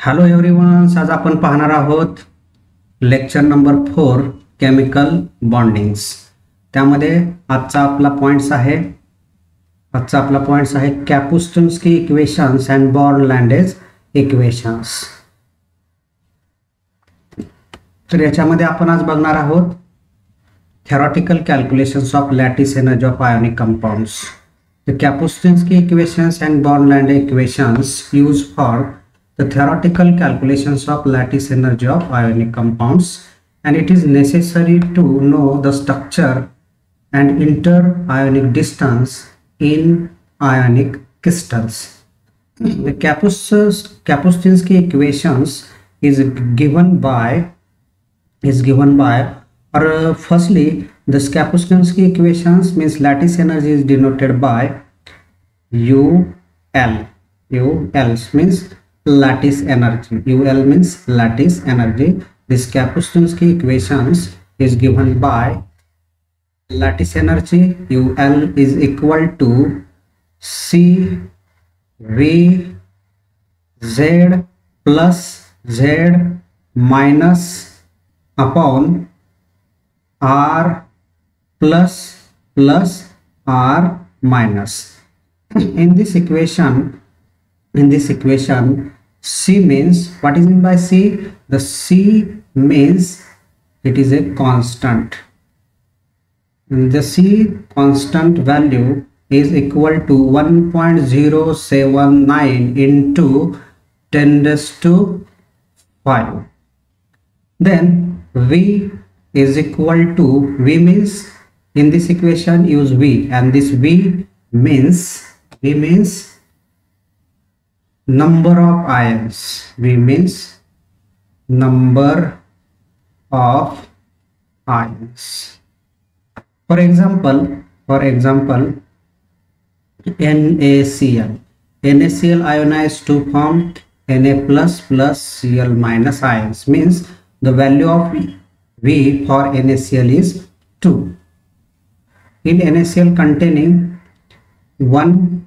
Hello everyone's आज आपण पाहणार आहोत lecture number four chemical bondings त्यामध्ये आजचा आपला पॉईंट्स आहे. आजचा आपला पॉईंट्स आहे Kapustinskii equations and Born Lande's equations तर याच्यामध्ये आपण आज बघणार आहोत theoretical calculations of lattice energy of ionic compounds. Kapustinskii equations and Born Lande equations use for the theoretical calculations of lattice energy of ionic compounds and it is necessary to know the structure and inter-ionic distance in ionic crystals. The Kapustinskii equations is given by is given by or uh, firstly the Kapustinskii equations means lattice energy is denoted by UL UL means lattice energy U L mean lattice energy this Kapustinskii equation is given by lattice energy U L is equal to C V Z plus Z minus upon R plus plus R minus in this equation in this equation c means what is meant by c? The c means it is a constant. The c constant value is equal to 1.079 into 10 raised to 5 then v is equal to v means in this equation use v. And this v means v means number of ions. V means number of ions. For example for example NaCl NaCl ionized to form Na plus plus Cl minus ions means the value of V for NaCl is 2. In NaCl containing 1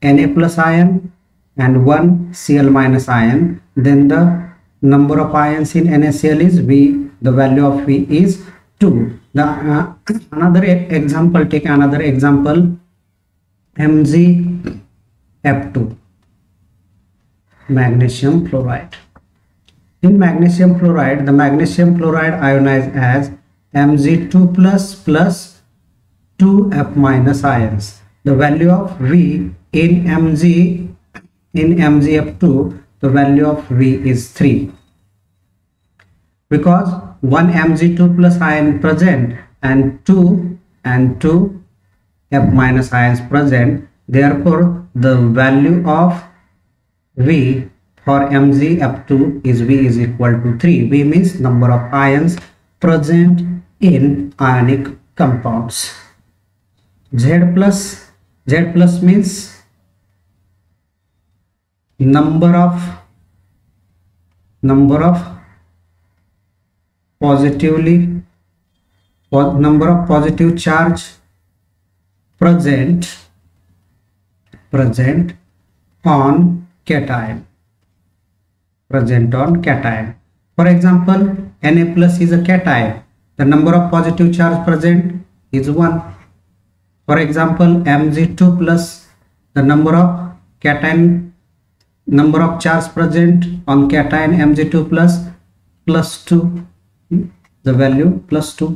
Na plus ion and 1 Cl minus ion, then the number of ions in NaCl is V, the value of V is 2. The uh, another example, take another example, MgF2, magnesium fluoride. In magnesium fluoride, the magnesium fluoride ionized as Mg2 plus plus 2F minus ions. The value of V in Mg in MgF2, the value of V is 3. Because 1 Mg2 plus ion present and 2 and 2 F minus ions present, therefore the value of V for Mg up to is V is equal to 3. V means number of ions present in ionic compounds. Z plus Z plus means number of number of positively number of positive charge present present on cation present on cation. For example, Na plus is a cation. The number of positive charge present is 1. For example, Mg2 plus the number of cation number of charges present on cation mg2 plus plus 2 the value plus two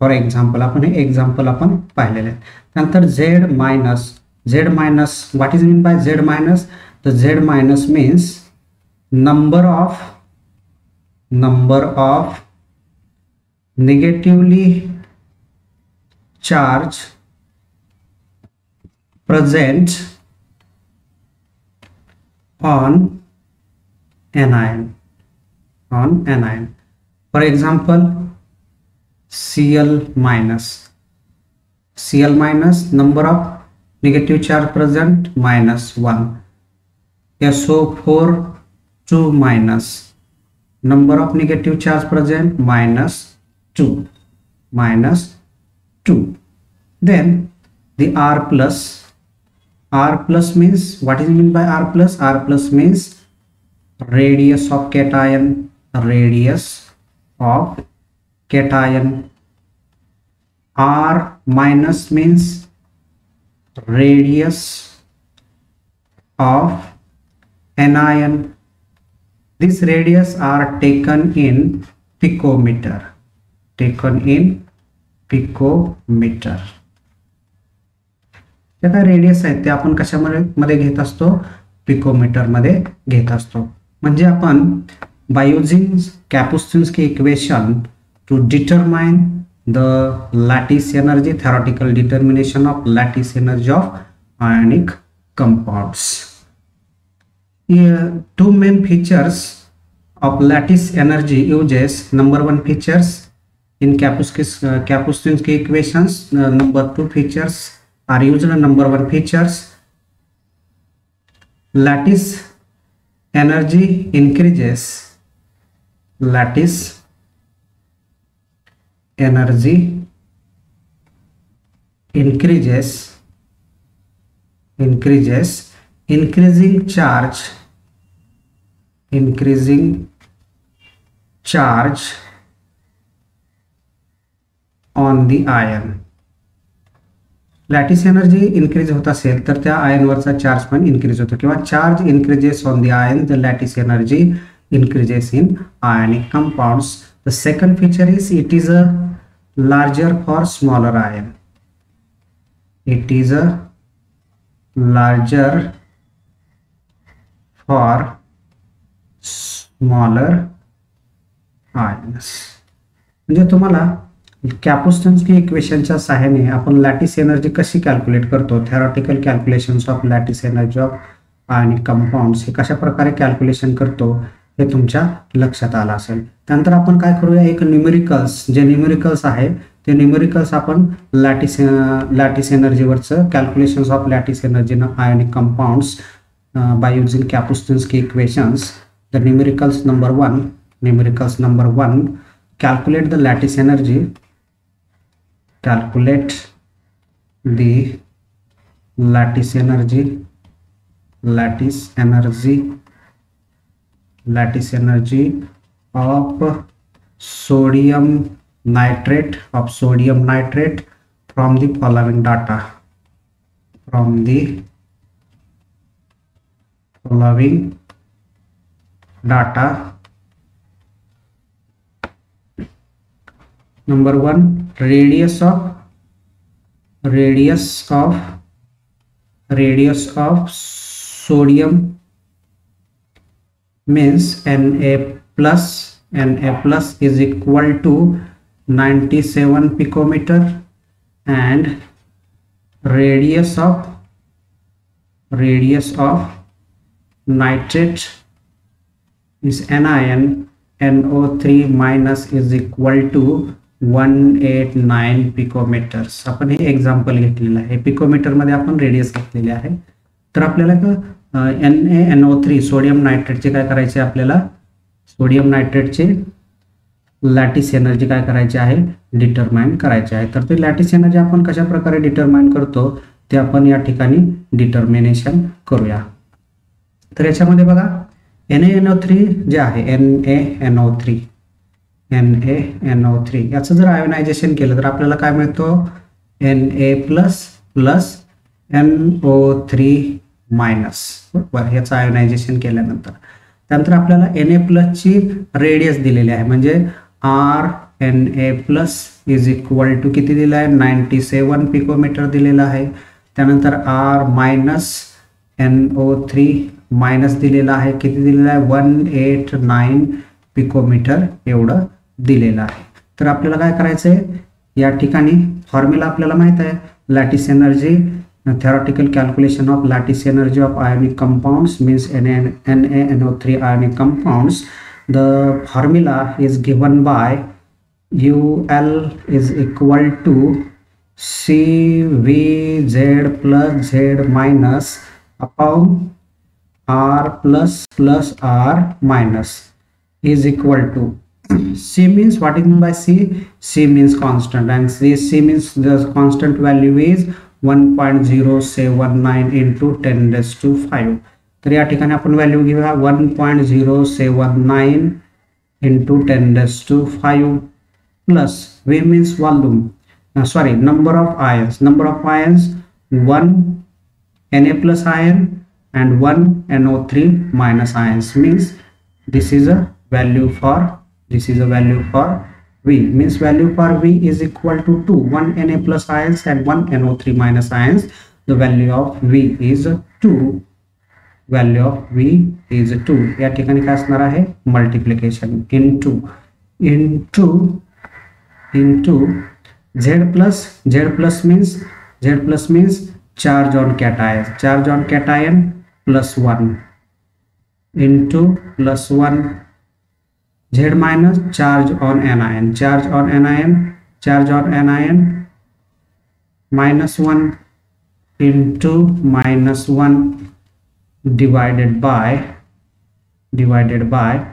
for example upon example अपन पैलेर Z minus Z minus what is mean by Z minus the Z minus means number of number of negatively charge present on anion on anion for example cl minus. Cl minus number of negative charge present minus 1 so4 2 minus. Number of negative charge present minus 2 minus 2 then the r plus r plus means what is mean by r plus? R plus means radius of cation radius of cation. R minus means radius of anion. These radius are taken in picometer taken in picometer ज़्यादा radius है तो आपण कशा मधे घो picometre मधे घो मे अपन आपण बायोजिन्स equation to determine the lattice energy theoretical determination of lattice energy of ionic compounds two main features of lattice energy uses number one features in Kapustinskii equation number two features are used. Number one features lattice energy increases. Lattice energy increases increases increasing charge increasing charge on the ion lattice energy increase होत असेल तर त्या आयनवरचा charge पण increase होतो. किंवा charge increases on the ion the lattice energy increases in ionic compounds the second feature is it is a larger for smaller ion it is a larger for smaller ions म्हणजे तुम्हाला कॅपोस्टन्सकी इक्वेशनच्या सहाय्याने आपण lattice energy कशी calculate करतो? Theoretical calculations of lattice energy of आणि compounds हे कशा प्रकारे कॅल्क्युलेशन करतो? हे तुमच्या लक्षात आलं असेल. त्यानंतर आपण काय करूया? एक न्युमेरिकल्स जे न्युमेरिकल्स आहे ते न्युमेरिकल्स आपण lattice lattice एनर्जीवरचं calculations of lattice energy ionic compounds by using Kapustinskii equations the numericals number one numericals number one calculate the lattice energy calculate the lattice energy lattice energy lattice energy of sodium nitrate of sodium nitrate from the following data from the following data number one radius of radius of radius of sodium means Na plus Na plus is equal to 97 picometer and radius of radius of nitrate is anion NO3 minus is equal to 189 picometers आपण हे example घेतलेलं आहे. Picometre मध्ये आपण radius तर आपल्याला N A N O three sodium नायट्रेटचे काय करायचे आपल्याला? सोडियम नायट्रेटचे लॅटिस एनर्जी आहे? डिटरमाइन करायचे ते लॅटिस एनर्जी आपण कशा प्रकारे डिटरमाइन करतो? ते आपण या डिटर्मिनेशन करूया. तर याच्यामध्ये बघा ए एन ओ थ्री जे आहे N A N O three N A N O three याचं जर आयोनायझेशन केलं तर आपल्याला काय मिळतो? N A plus plus N O three minus बरोबर? याचं आयोनायझेशन केल्यानंतर. त्यानंतर आपल्याला एन ए प्लसची रेडियस दिलेली आहे. म्हणजे R N A plus is equal to किती दिलं आहे? नाईन्टी सेवन पिकोमीटर दिलेलं आहे. त्यानंतर R minus N O three minus दिलेला आहे. किती दिलेलं आहे? वन एट नाईन पिकोमीटर एवढं दिलेला है तो अपने का फॉर्म्यूला अपने महत है lattice energy theoretical calculation of lattice energy of ionic compounds means N N N A N O three ionic compounds the formula is given by U L is equal to C V Z plus Z minus upon R plus plus R minus is equal to C means what is meant by C? C means constant and C, C means the constant value is 1.079 into 10 raised to 5 तर या ठिकाणी आपण value घेऊया one point zero seven nine into ten raise to five plus we means volume sorry number of ions number of ions one N A plus ion and 1 NO3 minus ions means this is a value for this is a value for v. Means value for v is equal to 2 1 na plus ions and 1 no3 minus ions. The value of v is 2 value of V is two या ठिकाणी काय असणार आहे? Multiplication in two in two in two Z plus Z plus means Z plus means charge on cation charge on cation plus one in two plus one Z minus charge on anion charge on anion charge on anion minus one into minus one divided by divided by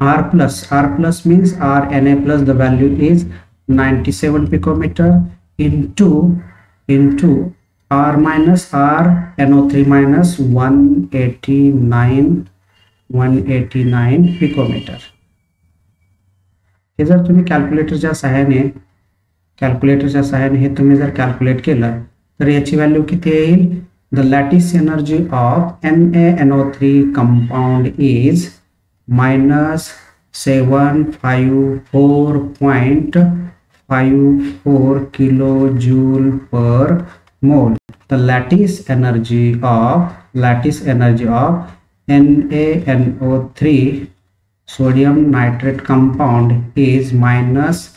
r plus r plus means r na plus the value is 97 picometer into into r minus r no3 minus 189 189 picometer हे जर तुम्ही कॅल्क्युलेटरच्या सहाय्याने कॅल्क्युलेटरच्या सहाय्याने हे, तुम्ही जर calculate केलं तर याची value किती येईल the lattice energy of N N O three compound is minus seven five four point five four kilo joule per mole the lattice energy of, lattice energy of NaNO3 sodium nitrate compound is minus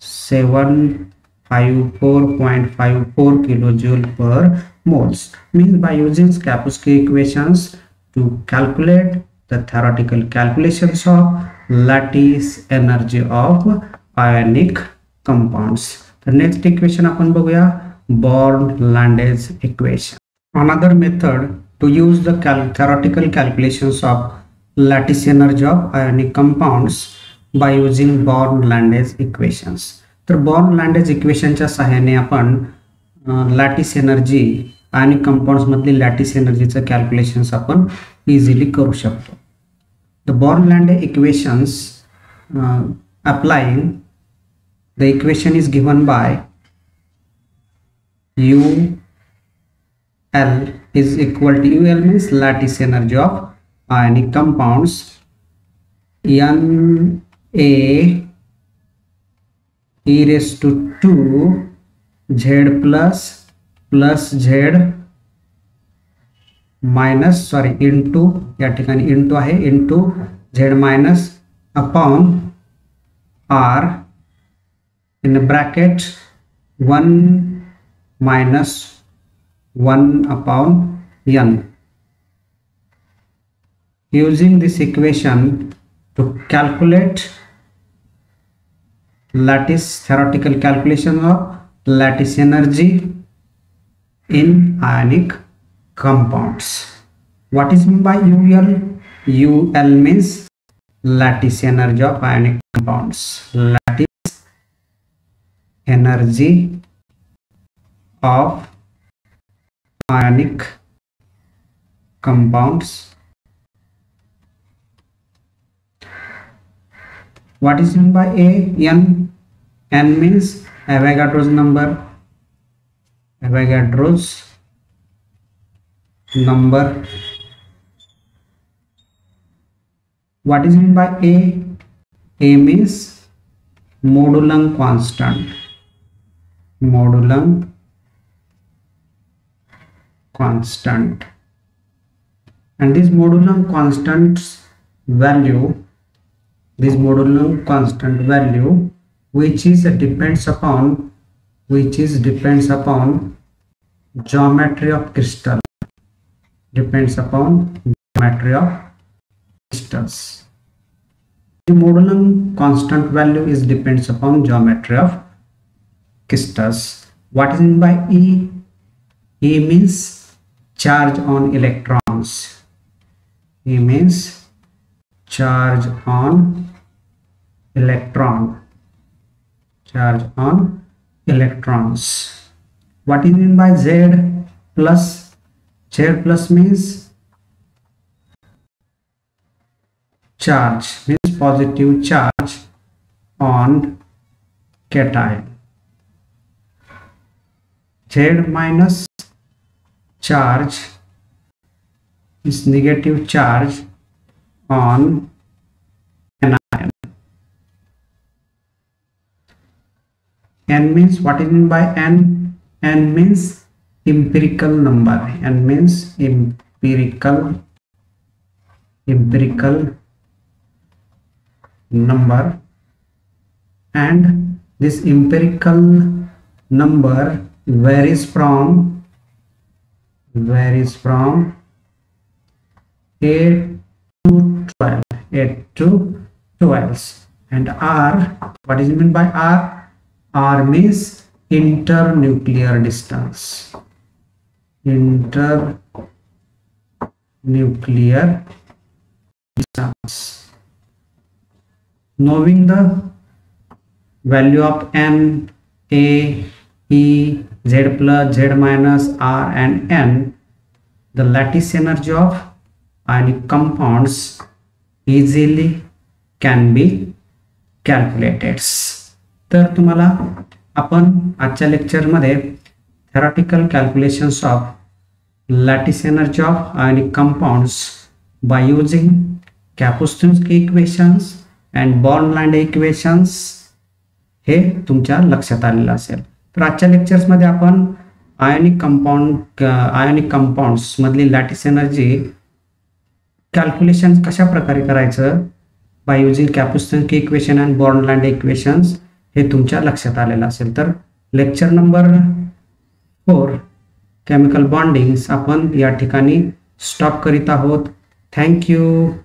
754.54 kilojoule per moles means by using Kapusky equations to calculate the theoretical calculations of lattice energy of ionic compounds the next equation आपण बघूया Born-Landes equation. Another method to use the cal theoretical calculations of lattice energy of ionic compounds by using Born-Landes equations. तर born लँडेज इक्वेशनच्या सहाय्याने आपण lattice energy आणि कंपाऊंड्समधली lattice एनर्जीचं calculations आपण easily करू शकतो the born लँडे equations applying the equation is given bye U L is equal to UL means lattice energy of ionic compounds N A e raised to 2 Z plus plus Z minus sorry into into या ठिकाणी into आहे into Z minus upon R in bracket one minus 1 upon n. Using this equation to calculate lattice theoretical calculation of lattice energy in ionic compounds. What is meant by UL? UL means lattice energy of ionic compounds. Lattice energy of ionic compounds. What is meant by a? N. N means avogadro's number. Avogadro's number. What is meant by a? A means modulum constant. Modulum constant. And this modulum constant's value this modulum constant value which is depends upon which is depends upon geometry of crystal depends upon geometry of crystals. The modulum constant value is depends upon geometry of crystals. What is meant by e? E means charge on electrons. He means charge on electron. Charge on electrons. What do you mean by z plus? Z plus means charge means positive charge on cation. Z minus charge is negative charge on anion. N means what is meant by N? N means empirical number. N means empirical empirical number and this empirical number varies from varies from? 8 to 12 8 to 12 and r what is meant by r? R means internuclear distance. Internuclear distance. Knowing the value of n a e z plus z minus r and n the lattice energy of ionic compounds easily can be calculated. तर तुम्हाला आपण आजच्या लेक्चरमध्ये theoretical calculations of lattice energy of ionic compounds by using Kapustinskii equations and Born Lande equations हे तुमच्या लक्षात आलेलं असेल. तर आजच्या लेक्चर्समध्ये आपण आयोनिक कंपाऊंड आयोनिक कंपाऊंड्स मधली लॅटिस एनर्जी कॅल्क्युलेशन कशा प्रकारे करायचं? By using Kapustinskii equation and Born Lande equations हे तुमच्या लक्षात आलेलं असेल. तर lecture number four chemical bondings आपण या ठिकाणी स्टॉप करीत आहोत. थँक्यू